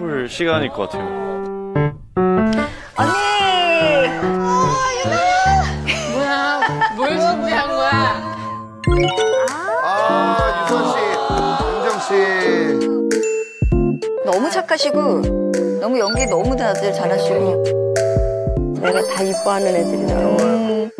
해볼 시간일 것 같아요. 언니! 뭐야? 뭘 준비한 거야? 아, 유선 씨, 은정 씨. 너무 착하시고, 너무 연기 너무 다들 잘하시고. 내가 다 이뻐하는 애들이라. 음.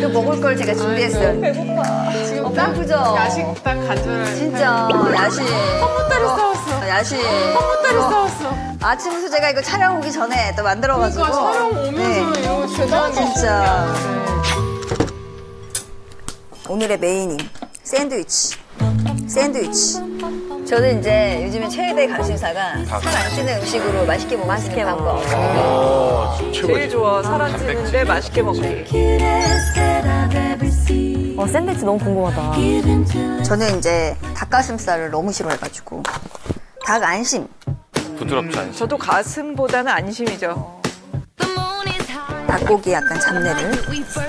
또 먹을 걸 제가 준비했어요. 배고파. 지금 어, 딱 배고프죠? 야식 딱 간절. 진짜, 야식. 헛다리 싸웠어. 야식. 헛다리 싸웠어. 아침부터 제가 이거 촬영 오기 전에 또 만들어가지고. 그러니까 촬영 오면서 네. 이거 제대로 진짜. 오늘의 메인인 샌드위치. 샌드위치. 저는 이제 요즘에 최대 관심사가 살 안 찌는 음식으로 맛있게 먹는 맛있게 방법. 제일 좋아. 살 안 찌는데 맛있게 먹기. 어, 샌드위치 너무 궁금하다. 저는 이제 닭가슴살을 너무 싫어해가지고 닭 안심. 부드럽지 않죠? 저도 가슴보다는 안심이죠. 닭고기 약간 잡내를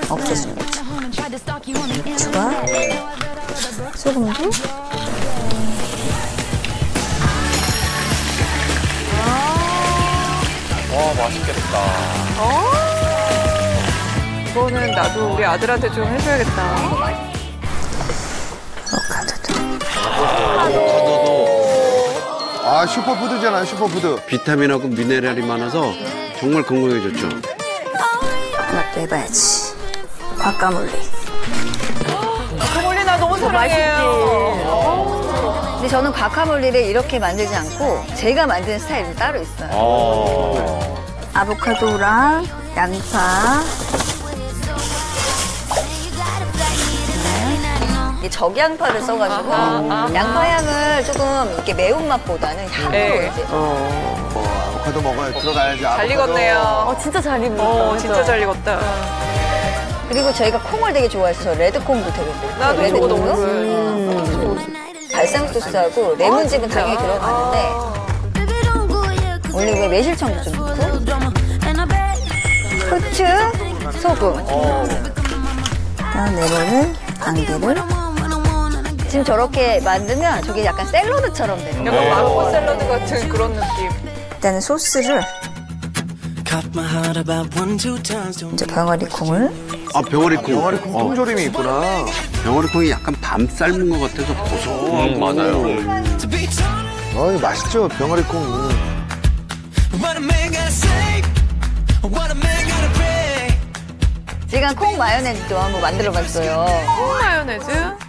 없애주는 거죠. 고추와 소금도 와, 맛있겠다. 이거는 나도 우리 아들한테 좀 해줘야겠다. 아보카도도. 아, 슈퍼푸드잖아요, 슈퍼푸드. 비타민하고 미네랄이 많아서 정말 건강에 좋죠. 맛도 해봐야지. 과카몰리. 과카몰리 나 너무 사랑해요. 근데 저는 과카몰리를 이렇게 만들지 않고 제가 만드는 스타일이 따로 있어요. 어. 아보카도랑 양파. 적양파를 써가지고 양파 향을 조금 이렇게 매운맛보다는 향으로 네. 이제 어, 아보카도 먹어야 들어가야지. 잘 아보카도. 익었네요. 어, 진짜 잘 입는다. 어, 진짜 잘 익었다. 그리고 저희가 콩을 되게 좋아해서 저 레드콩도 되게. 나도 레드 저거 너무? 좋아해. 음. 발상 소스하고 레몬즙은 당연히 들어가는데 올리브에 매실청도 좀 넣고 후추, 소금 그다음 레몬을 반개를 지금 저렇게 만들면 저게 약간 샐러드처럼 되는 거예요. 약간 망고 샐러드 같은 그런 느낌. 일단은 소스를 이제 병아리 콩을 아 병아리 콩. 병아리 콩 어, 통조림이 있구나. 병아리 콩이 약간 밤 삶은 것 같아서 고소하고. 음, 맞아요. 어, 이거 맛있죠, 병아리 콩. 지금 콩 마요네즈 도 한번 만들어봤어요. 콩 마요네즈?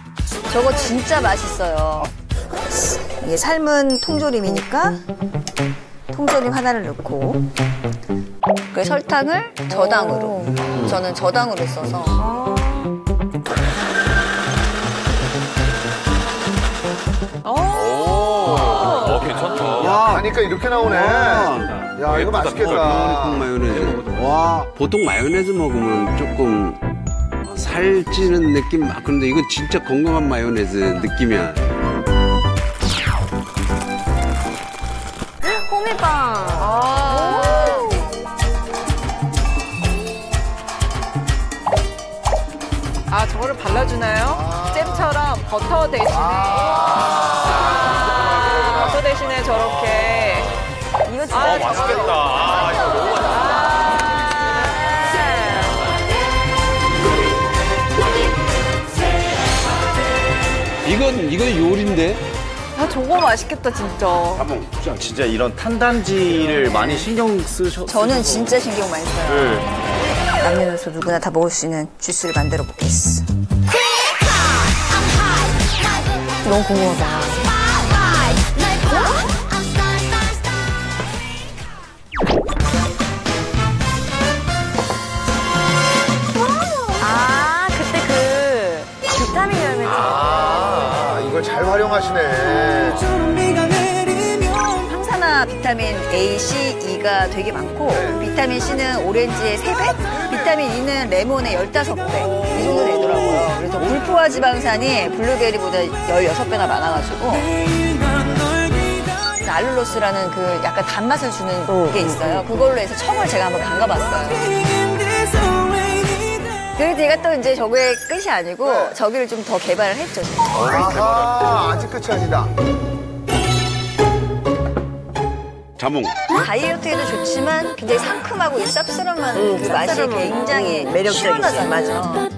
저거 진짜 맛있어요. 이게 삶은 통조림이니까 통조림 하나를 넣고 그 설탕을 저당으로 저는 저당으로 써서 어, 괜찮다. 야, 하니까 이렇게 나오네. 야, 이거 예쁘다, 맛있겠다. 마요네즈. 와, 보통 마요네즈 먹으면 조금 살찌는 느낌 막 그런데 이건 진짜 건강한 마요네즈 느낌이야. 아, 저거를 발라주나요? 잼처럼 버터 대신에. 아, 버터 대신에 저렇게. 이거 진짜 아, 맛있겠다. 아, 이거 너무 맛있다. 이건 이건 요리인데. 아, 저거 맛있겠다, 진짜. 진짜 이런 탄단지를 많이 신경 쓰셔. 저는 진짜 신경 많이 써요. 네. 남녀노소 누구나 다 먹을 수 있는 주스를 만들어 보겠어. 너무 궁금하다. 잘 활용하시네. 항산화 비타민 A, C, E가 되게 많고 비타민 C는 오렌지의 3배, 비타민 E는 레몬의 15배 이 정도 되더라고요. 그래서 불포화 지방산이 블루베리보다 16배나 많아가지고 알룰로스라는 그 약간 단맛을 주는 게 있어요. 그걸로 해서 청을 제가 한번 담가봤어요. 그리고 제가 또 이제 저게 끝이 아니고 저기를 좀 더 개발을 했죠. 제가. 아하, 아직 끝이 아니다. 자몽. 다이어트에도 좋지만 굉장히 상큼하고 이 쌉스름한 그 맛이 굉장히 매력적이지, 시원하잖아요.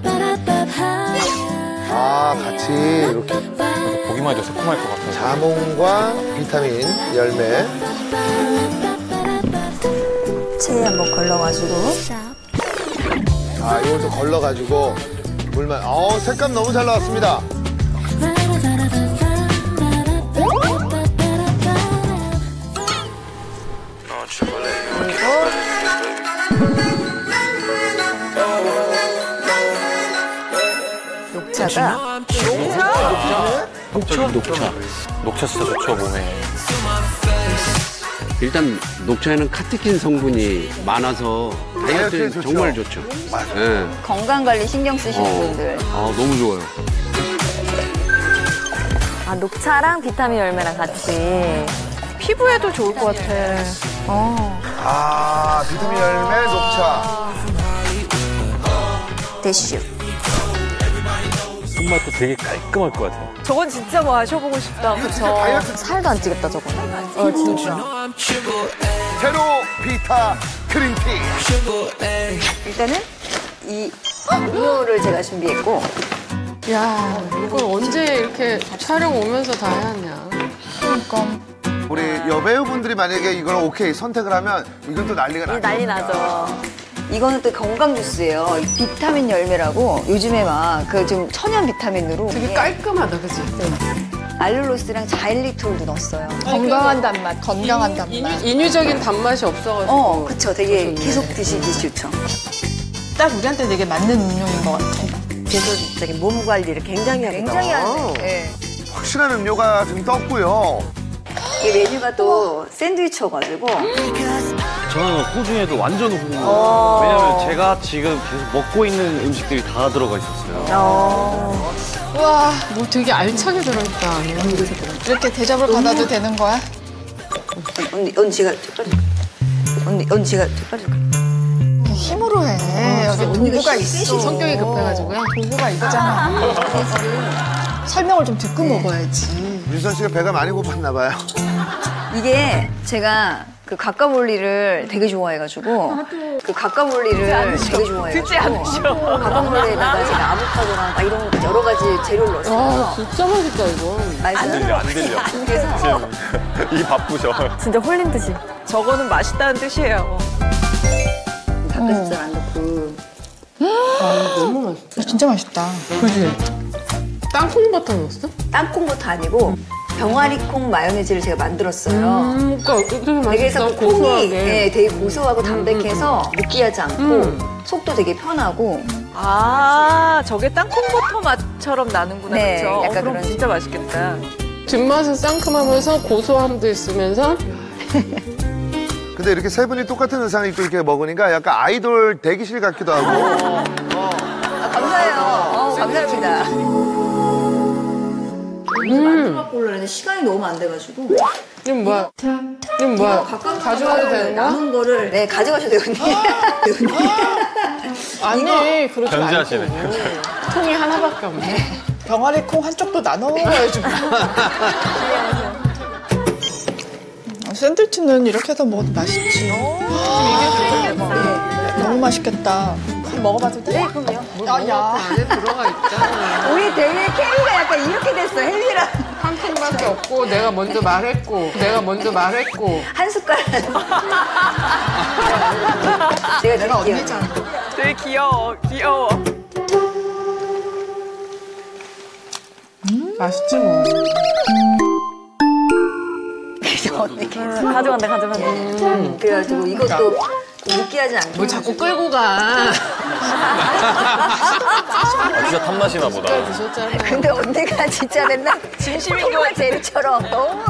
아, 같이 이렇게 보기만 해도 새콤할 것 같아요. 자몽과 비타민 열매. 체에 한번 걸러가지고 아, 이걸 또 걸러가지고 물만. 어, 색감 너무 잘 나왔습니다. 녹차가 녹차? 녹차. 녹차 진짜 좋죠, 몸에. 일단 녹차에는 카테킨 성분이 많아서 다이어트에 다이어트에 좋죠. 정말 좋죠. 예. 건강 관리 신경 쓰시는 어. 분들 아, 너무 좋아요. 아, 녹차랑 비타민 열매랑 같이. 피부에도 좋을 것 같아. 아, 비타민 열매 녹차. 대슈 손맛도 되게 깔끔할 것 같아요. 저건 진짜 마셔보고 싶다. 그쵸? 다이어트 살도 안 찌겠다, 저거. 어, 진짜. 제로 비타 크림티. 일단은 이 음료를 제가 준비했고 야, 이걸 언제 이렇게 촬영 오면서 다 해왔냐. 우리 여배우분들이 만약에 이걸 오케이 선택을 하면 이건 또 난리가 나. 난리 나죠. 이거는 또 건강 주스예요. 비타민 열매라고 요즘에 막 그 좀 천연 비타민으로 되게 깔끔하다, 그치? 알룰로스랑 자일리톨도 넣었어요. 건강한 단맛, 건강한 단맛. 인유, 적인 단맛이 없어가지고. 어, 그쵸. 되게 계속 드시기 좋죠. 딱 우리한테 되게 맞는 음료인 것 같아. 그래서 저기 몸 관리를 굉장히 하거든. 굉장히 하네. 네. 확실한 음료가 지금 떴고요. 이 메뉴가 또 샌드위치여가지고 저는 호중에도 완전 호. 왜냐면 제가 지금 계속 먹고 있는 음식들이 다 들어가 있었어요. 와, 뭐 되게 알차게 들어있다. 이렇게 대접을 받아도 되는 거야? 언니, 언니 제가 빨리 언니, 언니 제가 빨리 힘으로 해. 여기 도구가 있어. 성격이 급해가지고요. 도구가 있잖아. 설명을 좀 듣고 먹어야지. 윤선 씨가 배가 많이 고팠나 봐요. 이게 제가 그 가까몰리를 되게 좋아해가지고 그 가까몰리를 되게 좋아해가지고 가까몰리에다가 제가 아보카도랑 막 이런 여러 가지 재료를 와, 넣었어요. 진짜 맛있다, 이거. 맛있어요. 들려, 안 들려. 그래서 이 바쁘셔. 진짜 홀린 듯이. 저거는 맛있다는 뜻이에요. 닭가슴살 안 넣고 너무 맛있다. 진짜 맛있다. 그지? 땅콩 버터 넣었어? 땅콩버터 아니고 병아리콩 마요네즈를 제가 만들었어요. 음, 그러니까 되게. 그래서 콩이 고소하게. 네, 되게 고소하고 담백해서 느끼하지 않고 음. 속도 되게 편하고 아, 저게 땅콩버터 맛처럼 나는구나. 네, 그쵸? 약간 어, 그럼 그런 진짜 맛있겠다. 뒷맛은 상큼하면서 고소함도 있으면서 근데 이렇게 세 분이 똑같은 의상 입고 이렇게 먹으니까 약간 아이돌 대기실 같기도 하고. 아, 감사해요. 어, 감사합니다. 음. 만들어 보려고 했는데 시간이 너무 안 돼가지고 이건 뭐야? 이건 뭐야? 가져가도 되는 거야? 남은 거를 네 가져가셔도 돼요 언니. 아니, 그렇지 견제하시네. 않고. 통이 하나밖에 없네. 병아리 콩 한쪽도 나눠 먹어야지. 어, 샌드위치는 이렇게 해서 먹어도 맛있지. 너무 맛있겠다. 한번 먹어봐도 돼? 네 그럼요. 아, 야. 안에 들어가 있잖아. 우리 되게 케미가 약간 이렇게 됐어 통밖에 없고 내가 먼저 말했고 내가 먼저 말했고 한 숟갈. 제가 내가 드릴게요. 언니잖아. 되게 귀여워, 귀여워. 맛있지 뭐. 언니 계속. 가져간다, 가져간다. 그래가지고 이것도 느끼하지 않고. 뭐 자꾸 끌고 가. 아, 진짜 탐나시나 보다. 근데 언니가 진짜 맨날 진심인 거 재료처럼. 너무